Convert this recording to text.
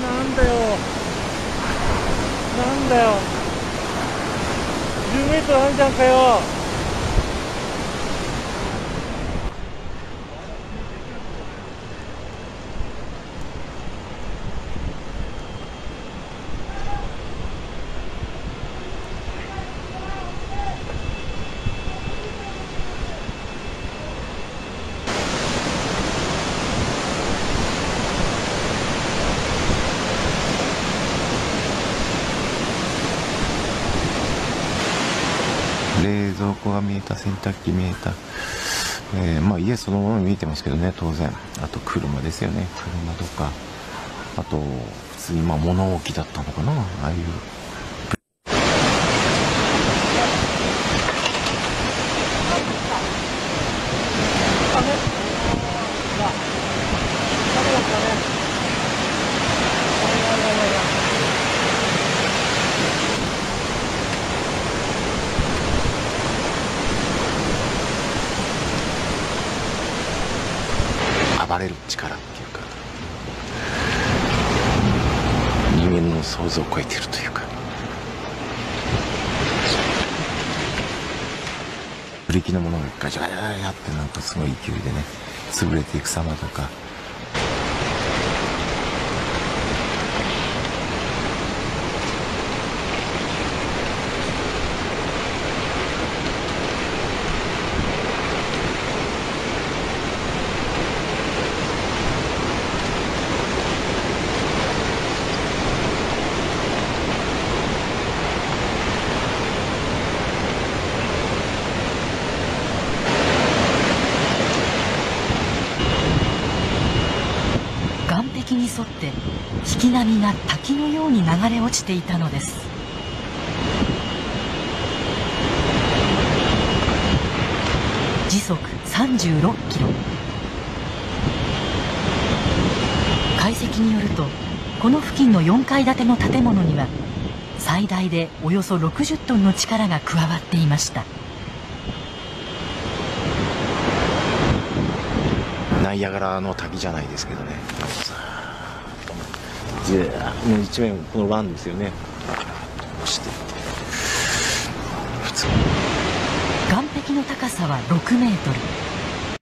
なんだよ。なんだよ。10m あるじゃんかよ。冷蔵庫が見えた洗濯機見えた、えーまあ家そのもの見えてますけどね当然。あと車ですよね。車とか。あと普通にま物置だったのかなああいう。暴れる力っていうか人間の想像を超えてるというか。ブリキのものがガチャガチャガチャってなんかすごい勢いでね潰れていく様とか岸壁に沿って引き波が滝のように流れ落ちていたのです。時速36キロ。解析によるとこの付近の4階建ての建物には最大でおよそ60トンの力が加わっていました。ナイアガラの滝じゃないですけどね。ずーっともう一面この湾ですよね。こうして。岸壁の高さは6メートル。